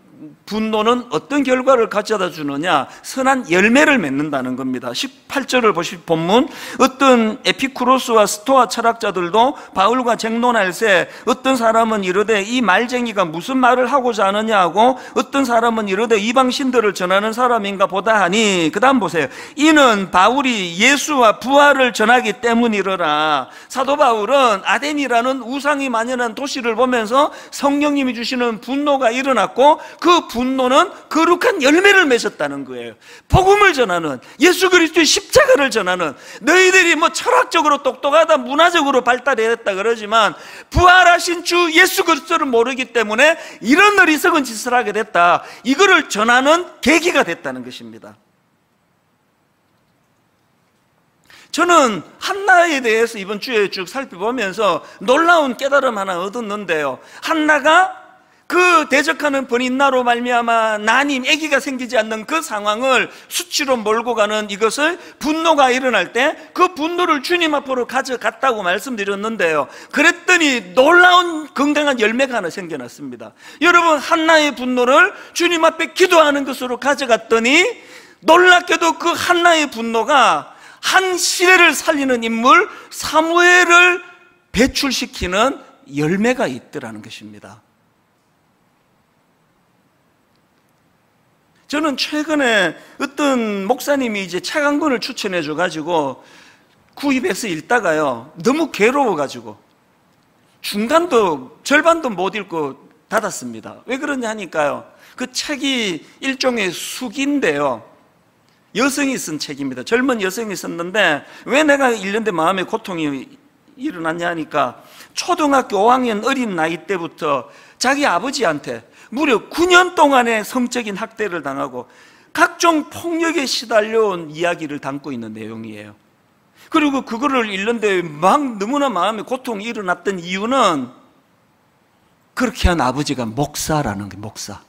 분노는 어떤 결과를 가져다 주느냐? 선한 열매를 맺는다는 겁니다. 18절을 보실 본문 어떤 에피쿠로스와 스토아 철학자들도 바울과 쟁론할 새 어떤 사람은 이르되 이 말쟁이가 무슨 말을 하고자 하느냐 하고 어떤 사람은 이르되 이방 신들을 전하는 사람인가 보다 하니 그다음 보세요. 이는 바울이 예수와 부활을 전하기 때문이러라. 사도 바울은 아덴이라는 우상이 만연한 도시를 보면서 성령님이 주시는 분노가 일어났고 그 분노는 거룩한 열매를 맺었다는 거예요. 복음을 전하는 예수 그리스도의 십자가를 전하는 너희들이 뭐 철학적으로 똑똑하다 문화적으로 발달했다 그러지만 부활하신 주 예수 그리스도를 모르기 때문에 이런 어리석은 짓을 하게 됐다. 이거를 전하는 계기가 됐다는 것입니다. 저는 한나에 대해서 이번 주에 쭉 살펴보면서 놀라운 깨달음 하나 얻었는데요. 한나가 그 대적하는 번인나로 말미암아 나님 아기가 생기지 않는 그 상황을 수치로 몰고 가는 이것을 분노가 일어날 때 그 분노를 주님 앞으로 가져갔다고 말씀드렸는데요. 그랬더니 놀라운 건강한 열매가 하나 생겨났습니다. 여러분 한나의 분노를 주님 앞에 기도하는 것으로 가져갔더니 놀랍게도 그 한나의 분노가 한 시대를 살리는 인물 사무엘을 배출시키는 열매가 있더라는 것입니다. 저는 최근에 어떤 목사님이 이제 책 한 권을 추천해 줘 가지고 구입해서 읽다가요. 너무 괴로워 가지고 중간도 절반도 못 읽고 닫았습니다. 왜 그러냐 하니까요. 그 책이 일종의 숙인데요. 여성이 쓴 책입니다. 젊은 여성이 썼는데 왜 내가 읽는데 마음에 고통이 일어났냐 하니까 초등학교 5학년 어린 나이 때부터 자기 아버지한테 무려 9년 동안의 성적인 학대를 당하고 각종 폭력에 시달려온 이야기를 담고 있는 내용이에요. 그리고 그거를 읽는데 막 너무나 마음에 고통이 일어났던 이유는 그렇게 한 아버지가 목사라는 게 목사.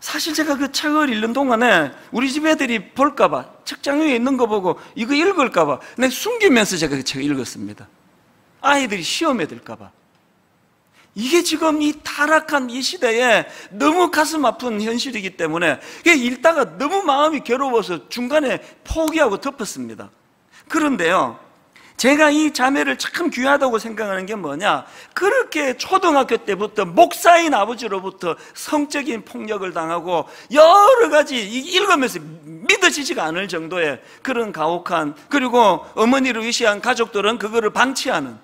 사실 제가 그 책을 읽는 동안에 우리 집 애들이 볼까봐 책장 위에 있는 거 보고 이거 읽을까봐 숨기면서 제가 그 책을 읽었습니다. 아이들이 시험에 들까봐. 이게 지금 이 타락한 이 시대에 너무 가슴 아픈 현실이기 때문에 읽다가 너무 마음이 괴로워서 중간에 포기하고 덮었습니다. 그런데요, 제가 이 자매를 참 귀하다고 생각하는 게 뭐냐? 그렇게 초등학교 때부터 목사인 아버지로부터 성적인 폭력을 당하고 여러 가지 읽으면서 믿어지지가 않을 정도의 그런 가혹한 그리고 어머니를 위시한 가족들은 그거를 방치하는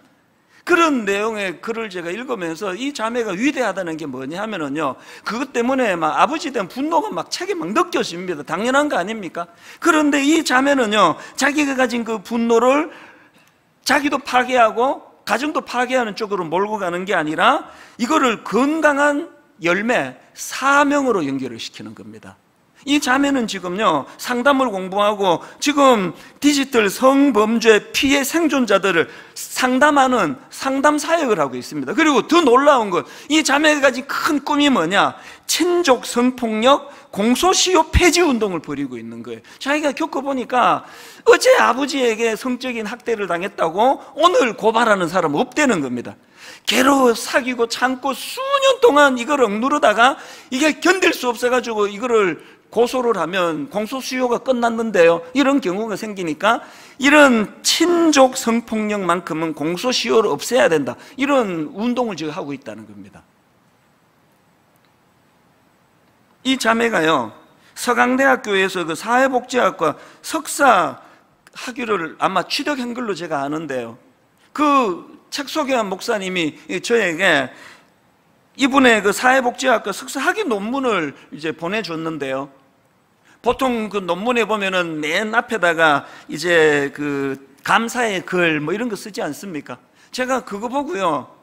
그런 내용의 글을 제가 읽으면서 이 자매가 위대하다는 게 뭐냐 하면은요, 그것 때문에 막 아버지 된 분노가 막 책에 막 느껴집니다. 당연한 거 아닙니까? 그런데 이 자매는요, 자기가 가진 그 분노를 자기도 파괴하고 가정도 파괴하는 쪽으로 몰고 가는 게 아니라 이거를 건강한 열매, 사명으로 연결을 시키는 겁니다. 이 자매는 지금요, 상담을 공부하고 지금 디지털 성범죄 피해 생존자들을 상담하는 상담 사역을 하고 있습니다. 그리고 더 놀라운 것, 이 자매가 가진 큰 꿈이 뭐냐? 친족 성폭력 공소시효 폐지 운동을 벌이고 있는 거예요. 자기가 겪어보니까 어제 아버지에게 성적인 학대를 당했다고 오늘 고발하는 사람 없다는 겁니다. 괴로워 사귀고 참고 수년 동안 이걸 억누르다가 이게 견딜 수 없어가지고 이거를 고소를 하면 공소수요가 끝났는데요. 이런 경우가 생기니까 이런 친족 성폭력만큼은 공소시효를 없애야 된다. 이런 운동을 지금 하고 있다는 겁니다. 이 자매가요, 서강대학교에서 그 사회복지학과 석사 학위를 아마 취득한 걸로 제가 아는데요. 그 책 소개한 목사님이 저에게 이분의 그 사회복지학과 석사 학위 논문을 이제 보내줬는데요. 보통 그 논문에 보면은 맨 앞에다가 이제 그 감사의 글 뭐 이런 거 쓰지 않습니까? 제가 그거 보고요.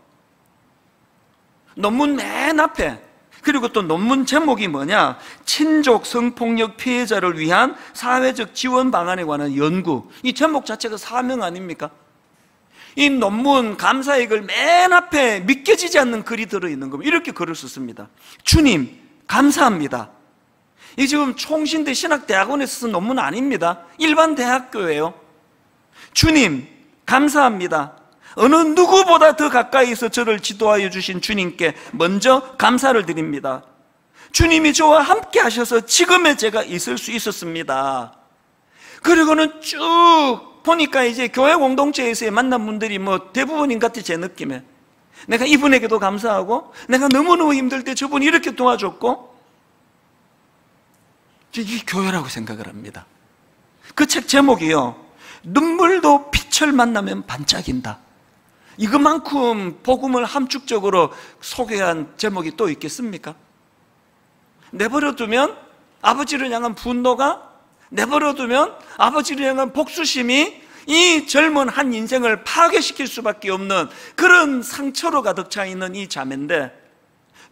논문 맨 앞에 그리고 또 논문 제목이 뭐냐? 친족 성폭력 피해자를 위한 사회적 지원 방안에 관한 연구. 이 제목 자체가 사명 아닙니까? 이 논문 감사의 글 맨 앞에 믿겨지지 않는 글이 들어있는 겁니다. 이렇게 글을 썼습니다. 주님, 감사합니다. 이 지금 총신대 신학대학원에서 쓴 논문 아닙니다. 일반 대학교예요. 주님, 감사합니다. 어느 누구보다 더 가까이서 저를 지도하여 주신 주님께 먼저 감사를 드립니다. 주님이 저와 함께 하셔서 지금의 제가 있을 수 있었습니다. 그리고는 쭉 보니까 이제 교회 공동체에서의 만난 분들이 뭐 대부분인 것 같아, 제 느낌에. 내가 이분에게도 감사하고, 내가 너무너무 힘들 때 저분이 이렇게 도와줬고, 이 교회라고 생각을 합니다. 그 책 제목이요. 눈물도 빛을 만나면 반짝인다. 이것만큼 복음을 함축적으로 소개한 제목이 또 있겠습니까? 내버려두면 아버지를 향한 분노가 내버려두면 아버지를 향한 복수심이 이 젊은 한 인생을 파괴시킬 수밖에 없는 그런 상처로 가득 차 있는 이 자매인데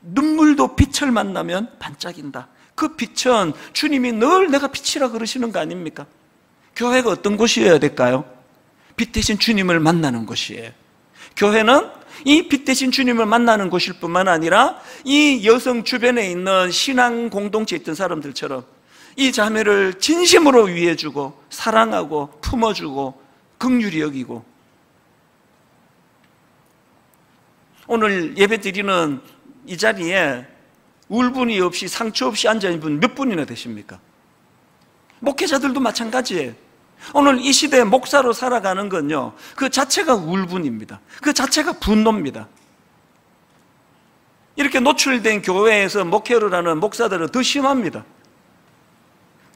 눈물도 빛을 만나면 반짝인다. 그 빛은 주님이 늘 내가 빛이라 그러시는 거 아닙니까? 교회가 어떤 곳이어야 될까요? 빛 대신 주님을 만나는 곳이에요. 교회는 이 빛 대신 주님을 만나는 곳일 뿐만 아니라 이 여성 주변에 있는 신앙 공동체에 있던 사람들처럼 이 자매를 진심으로 위해주고 사랑하고 품어주고 극률이 여기고 오늘 예배 드리는 이 자리에 울분이 없이 상처 없이 앉아있는 분 몇 분이나 되십니까? 목회자들도 마찬가지예요. 오늘 이 시대에 목사로 살아가는 건요, 그 자체가 울분입니다. 그 자체가 분노입니다. 이렇게 노출된 교회에서 목회를 하는 목사들은 더 심합니다.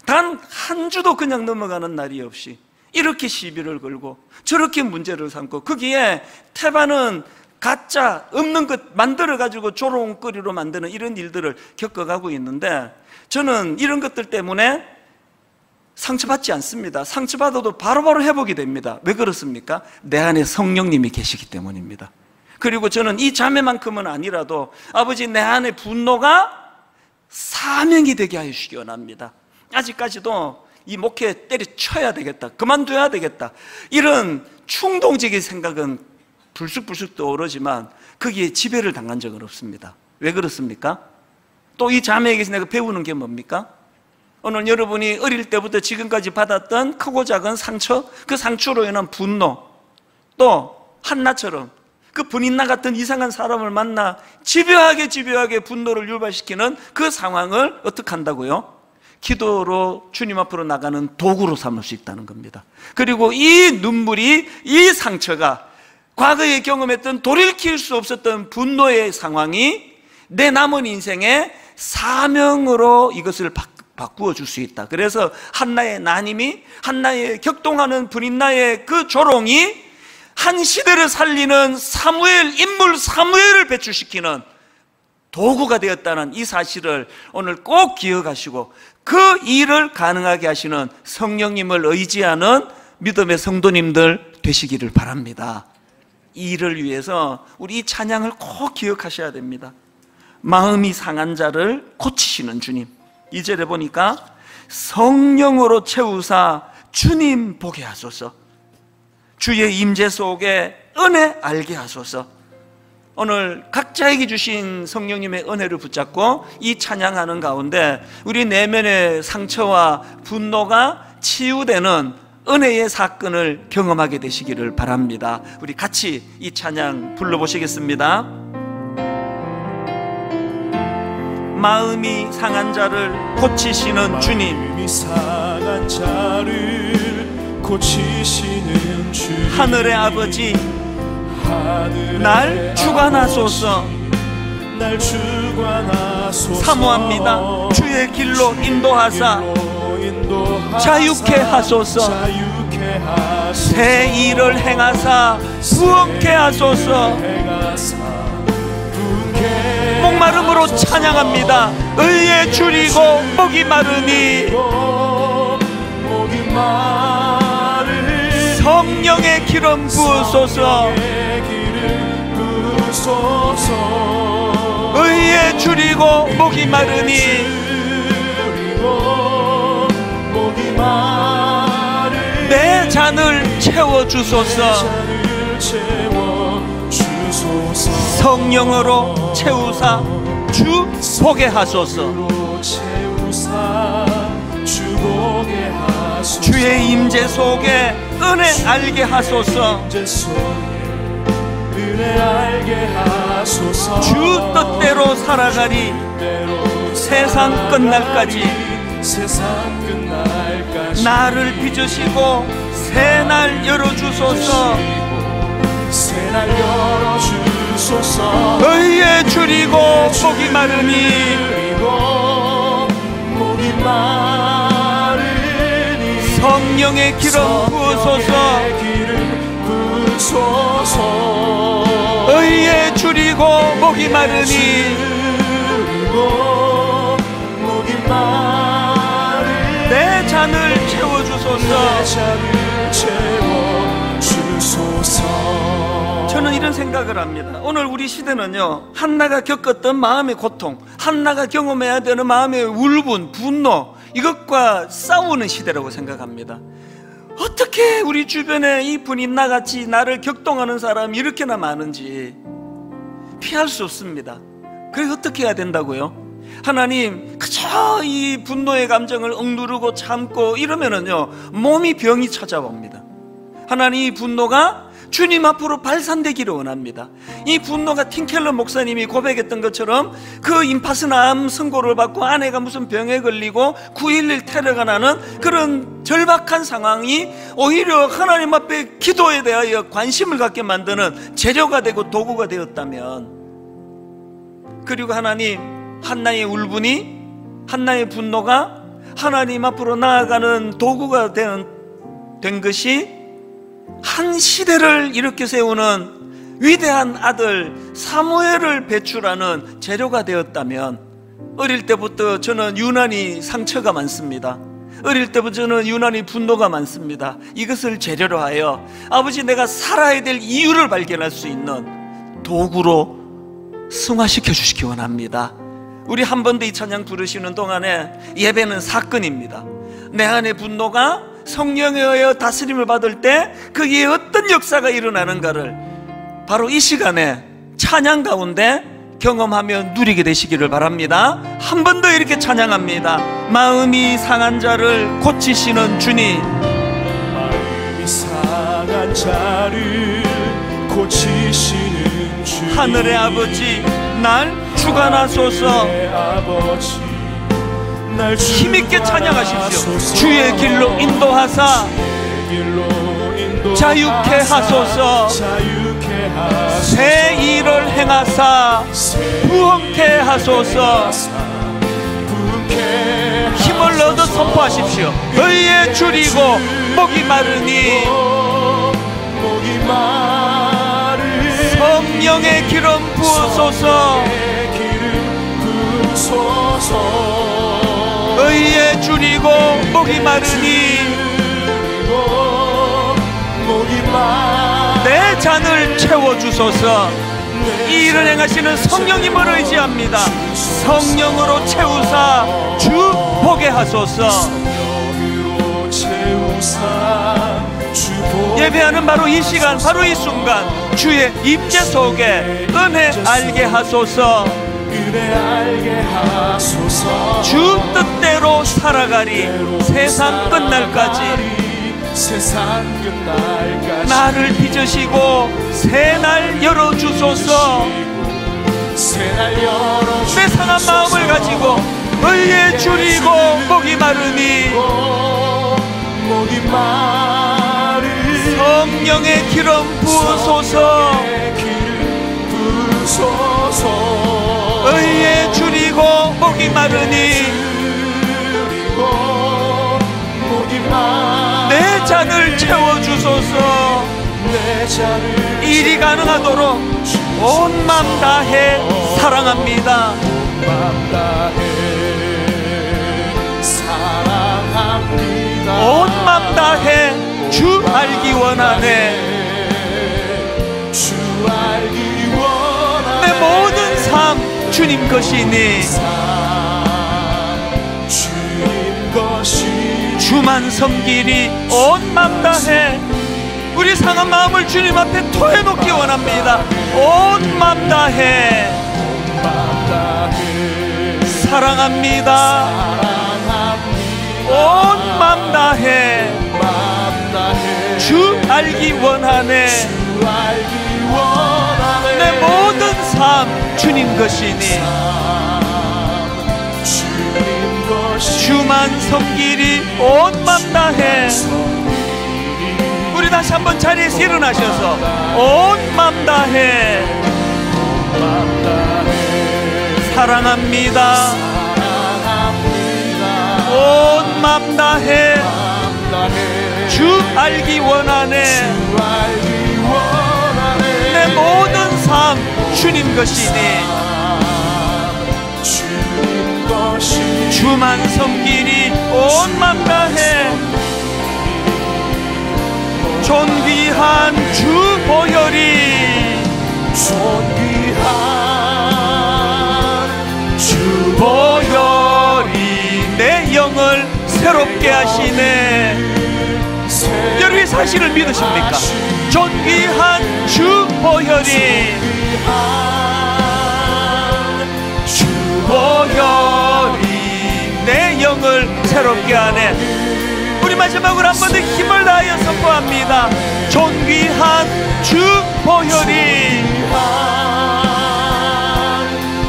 단 한 주도 그냥 넘어가는 날이 없이 이렇게 시비를 걸고 저렇게 문제를 삼고 거기에 태반은 가짜 없는 것 만들어 가지고 조롱거리로 만드는 이런 일들을 겪어가고 있는데 저는 이런 것들 때문에 상처받지 않습니다. 상처받아도 바로바로 회복이 됩니다. 왜 그렇습니까? 내 안에 성령님이 계시기 때문입니다. 그리고 저는 이 자매만큼은 아니라도 아버지 내 안에 분노가 사명이 되게 하여 주시기 원합니다. 아직까지도 이 목회 때려쳐야 되겠다. 그만둬야 되겠다. 이런 충동적인 생각은 불쑥불쑥 떠오르지만 거기에 지배를 당한 적은 없습니다. 왜 그렇습니까? 또 이 자매에게서 내가 배우는 게 뭡니까? 오늘 여러분이 어릴 때부터 지금까지 받았던 크고 작은 상처, 그 상처로 인한 분노, 또 한나처럼 그 분인나 같은 이상한 사람을 만나 집요하게 집요하게 분노를 유발시키는 그 상황을 어떻게 한다고요? 기도로 주님 앞으로 나가는 도구로 삼을 수 있다는 겁니다. 그리고 이 눈물이, 이 상처가 과거에 경험했던 돌이킬 수 없었던 분노의 상황이 내 남은 인생의 사명으로 이것을 바꾸어 줄 수 있다. 그래서 한나의 난임이 한나의 격동하는 불인나의 그 조롱이 한 시대를 살리는 사무엘 인물 사무엘을 배출시키는 도구가 되었다는 이 사실을 오늘 꼭 기억하시고 그 일을 가능하게 하시는 성령님을 의지하는 믿음의 성도님들 되시기를 바랍니다. 이 일을 위해서 우리 이 찬양을 꼭 기억하셔야 됩니다. 마음이 상한 자를 고치시는 주님. 이절에 보니까 성령으로 채우사 주님 보게 하소서. 주의 임재 속에 은혜 알게 하소서. 오늘 각자에게 주신 성령님의 은혜를 붙잡고 이 찬양하는 가운데 우리 내면의 상처와 분노가 치유되는 은혜의 사건을 경험하게 되시기를 바랍니다. 우리 같이 이 찬양 불러보시겠습니다. 마음이 상한 자를 고치시는 주님 하늘의 아버지 날 주관하소서 사모합니다. 주의 길로 인도하사. 자유케 하소서. 새 일을 행하사. 부흥케 하소서. 목마름으로 찬양합니다. 의에 줄이고 목이 마르니. 성령의 기름 부으소서 의에 줄이고 목이 마르니. 내 잔을 채워주소서. 성령으로 채우사 주 보게 하소서. 주의 임재 속에 은혜 알게 하소서 주 뜻대로 살아가리. 세상 끝날까지. 나를 빚으시고 새날 열어주소서. 새날 열어주소서. 의에 줄이고 목이 마르니. 성령의 기름 부으소서 의에 줄이고 목이 마르니 내 잔을 채워주소서 저는 이런 생각을 합니다. 오늘 우리 시대는요, 한나가 겪었던 마음의 고통, 한나가 경험해야 되는 마음의 울분, 분노, 이것과 싸우는 시대라고 생각합니다. 어떻게 우리 주변에 이 분이 나같이 나를 격동하는 사람이 이렇게나 많은지 피할 수 없습니다. 그래 어떻게 해야 된다고요? 하나님, 그저 이 분노의 감정을 억누르고 참고 이러면은요, 몸이 병이 찾아옵니다. 하나님 이 분노가 주님 앞으로 발산되기를 원합니다. 이 분노가 틴켈러 목사님이 고백했던 것처럼 그 임파스남 선고를 받고 아내가 무슨 병에 걸리고 9.11 테러가 나는 그런 절박한 상황이 오히려 하나님 앞에 기도에 대하여 관심을 갖게 만드는 재료가 되고 도구가 되었다면 그리고 하나님 한나의 울분이 한나의 분노가 하나님 앞으로 나아가는 도구가 된, 된 것이 한 시대를 이렇게 세우는 위대한 아들 사무엘을 배출하는 재료가 되었다면 어릴 때부터 저는 유난히 상처가 많습니다. 어릴 때부터 저는 유난히 분노가 많습니다. 이것을 재료로 하여 아버지 내가 살아야 될 이유를 발견할 수 있는 도구로 승화시켜 주시기 원합니다. 우리 한 번 더 이 찬양 부르시는 동안에 예배는 사건입니다. 내 안의 분노가 성령에 의해 다스림을 받을 때 거기에 어떤 역사가 일어나는가를 바로 이 시간에 찬양 가운데 경험하며 누리게 되시기를 바랍니다. 한 번 더 이렇게 찬양합니다. 마음이 상한 자를 고치시는 주님. 마음이 상한 자를 고치시는 주 하늘의 아버지, 날 주관하소서. 하늘의 아버지 날 힘있게 찬양하십시오. 주의 길로 인도하사 자유케 하소서. 새 일을 행하사 부흥케 하소서. 힘을 얻어 선포하십시오. 의에 줄이고 목이 마르니 성령의 기름 부어소서. 의에 줄이고 목이 마르니 내 잔을 채워주소서. 이 일을 행하시는 성령님을 의지합니다. 성령으로 채우사 주 보게 하소서. 예배하는 바로 이 시간, 바로 이 순간 주의 임재 속에 은혜 알게 하소서. 은혜 알게 하소서. 주 뜻대로 살아가리. 세상 끝날까지. 세상 끝날까지. 나를 빚으시고 새날 열어주소서. 새날 열어 내 상한 마음을 가지고 의에 줄이고 목이 마르니. 목이 마르니. 성령의 기름 부으소서. 기름 부소서 의에 줄이고 목이 마르니 내 잔을 채워주소서. 일이 가능하도록 온 맘 다해 사랑합니다. 맘 다해 사랑합니다. 온맘 다해 주알 알기 원하네. 주 알기 원하네. 내 모든 삶 주님 것이니. 주만 섬기리 온 맘 다해. 우리 상한 마음을 주님 앞에 토해놓기 원합니다. 온 맘 다해. 사랑합니다. 온 맘 다해. 주 알기 원하네 삶 주님 것이니. 주만 섬기리 온 맘 다해. 우리 다시 한번 자리에서 일어나셔서 온 맘 다해. 사랑합니다. 온 맘 다해. 주 알기 원하네 주님 것이니. 주만 섬기리 온맘 다해. 존귀한 주 보혈이. 존귀한 주 보혈이 내 영을 새롭게 하시네. 여러분 이 사실을 믿으십니까? 존귀한 주 보혈이 주 보혈이 내 영을 새롭게 하네. 우리 마지막으로 한 번 더 힘을 다하여 선포합니다. 존귀한 주 보혈이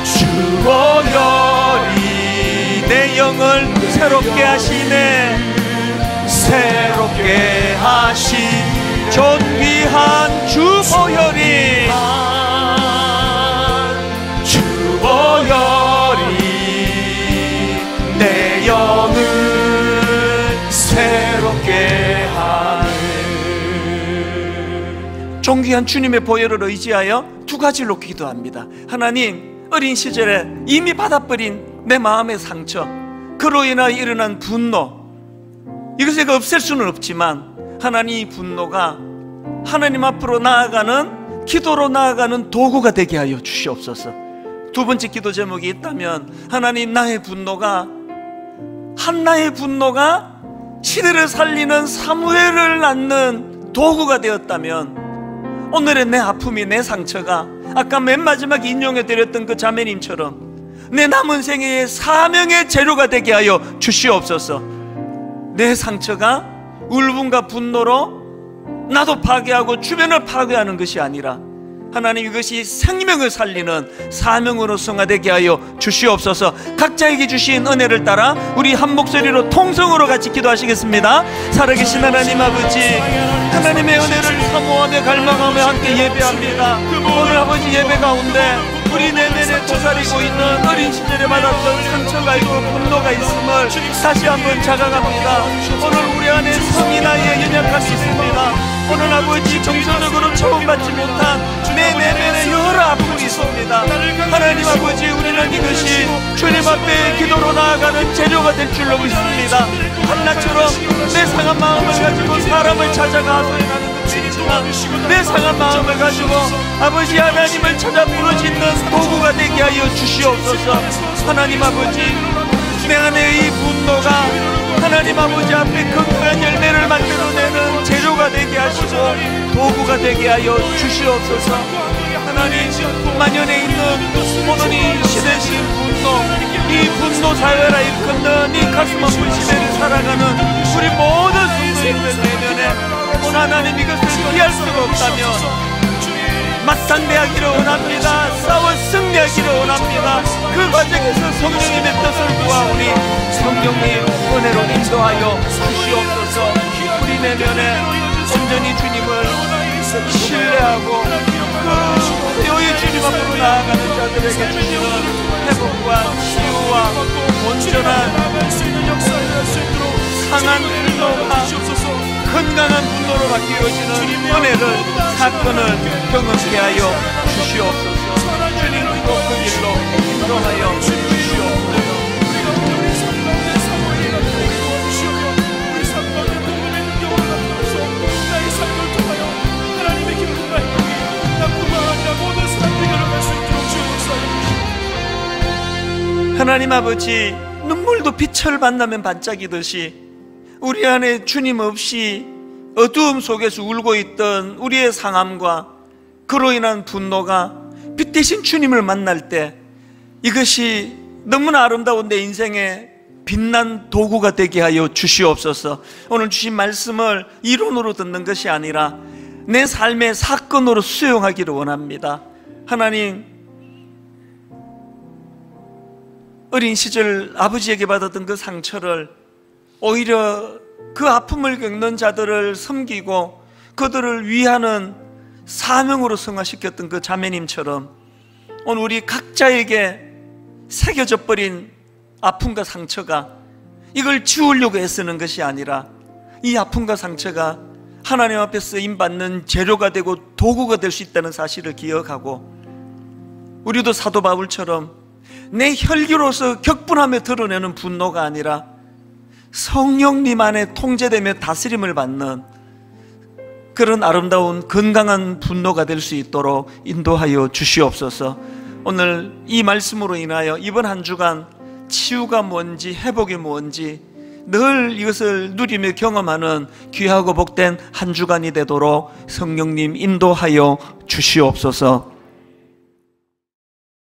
주 보혈이 내 영을 새롭게 하시네. 새롭게 하신 존귀한 주 보혈이 존귀한 주님의 보혈을 의지하여 두 가지로 기도합니다 하나님 어린 시절에 이미 받아버린 내 마음의 상처 그로 인하여 일어난 분노 이것을 없앨 수는 없지만 하나님 이 분노가 하나님 앞으로 나아가는 기도로 나아가는 도구가 되게 하여 주시옵소서. 두 번째 기도 제목이 있다면 하나님 나의 분노가 한나의 분노가 시대를 살리는 사무엘을 낳는 도구가 되었다면 오늘의 내 아픔이 내 상처가 아까 맨 마지막 인용해 드렸던 그 자매님처럼 내 남은 생애의 사명의 재료가 되게 하여 주시옵소서. 내 상처가 울분과 분노로 나도 파괴하고 주변을 파괴하는 것이 아니라 하나님 이것이 생명을 살리는 사명으로 성화되게 하여 주시옵소서. 각자에게 주신 은혜를 따라 우리 한 목소리로 통성으로 같이 기도하시겠습니다. 살아계신 하나님 아버지 하나님의 은혜를 사모하며 갈망하며 함께 예배합니다. 오늘 아버지 예배 가운데 우리 내면에 고사리고 있는 어린 시절에 받았던 상처가 있고 분노가 있음을 다시 한번 자각합니다. 오늘 우리 안에 성이 나의 연약함이 있습니다. 오늘 아버지 정서적으로 처음받지 못한 내 내면에 여러 아픔이 있습니다. 하나님 아버지 우리는 이것이 주님 앞에 기도로 나아가는 재료가 될 줄로 믿습니다. 한나처럼 내 상한 마음을 가지고 사람을 찾아가 소리나는 내 상한 마음을 가지고 아버지 하나님을 찾아 부르짖는 도구가 되게 하여 주시옵소서. 하나님 아버지 내 안에 이 분노가 하나님 아버지 앞에 건강한 열매를 만들어내는 재료가 되게 하시고 도구가 되게 하여 주시옵소서. 하나님 만연해 있는 오늘 이 시대신 분노 이 분노 사회라 일컫는 이 가슴 아픈 시대를 살아가는 우리 모든 성도님들 내면에 하나님 이것을 피할 수가 없다면 맞상대하기를 원합니다. 싸워 승리하기를 원합니다. 그 과정에서 성령님의 뜻을 구하오니 성령님 은혜로 인도하여 주시옵소서 우리 내면에 온전히 주님을 신뢰하고 그 뼈의 주님 앞으로 나아가는 자들에게 주시는 회복과 치유와 온전한 강한 분노가 건강한 분노로 바뀌어지는 은혜를 사건을 경험케 하여 주시옵소서. 주님으로 그 길로 인도하여 주시옵소서. 하나님 아버지 눈물도 빛을 만나면 반짝이듯이 우리 안에 주님 없이 어두움 속에서 울고 있던 우리의 상함과 그로 인한 분노가 빛 대신 주님을 만날 때 이것이 너무나 아름다운 내 인생의 빛난 도구가 되게 하여 주시옵소서. 오늘 주신 말씀을 이론으로 듣는 것이 아니라 내 삶의 사건으로 수용하기를 원합니다. 하나님, 어린 시절 아버지에게 받았던 그 상처를 오히려 그 아픔을 겪는 자들을 섬기고 그들을 위하는 사명으로 성화시켰던 그 자매님처럼 오늘 우리 각자에게 새겨져 버린 아픔과 상처가 이걸 지우려고 애쓰는 것이 아니라 이 아픔과 상처가 하나님 앞에 쓰임 받는 재료가 되고 도구가 될 수 있다는 사실을 기억하고 우리도 사도 바울처럼 내 혈기로서 격분하며 드러내는 분노가 아니라 성령님 안에 통제되며 다스림을 받는 그런 아름다운 건강한 분노가 될 수 있도록 인도하여 주시옵소서. 오늘 이 말씀으로 인하여 이번 한 주간 치유가 뭔지 회복이 뭔지 늘 이것을 누리며 경험하는 귀하고 복된 한 주간이 되도록 성령님 인도하여 주시옵소서.